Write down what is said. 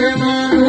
Problema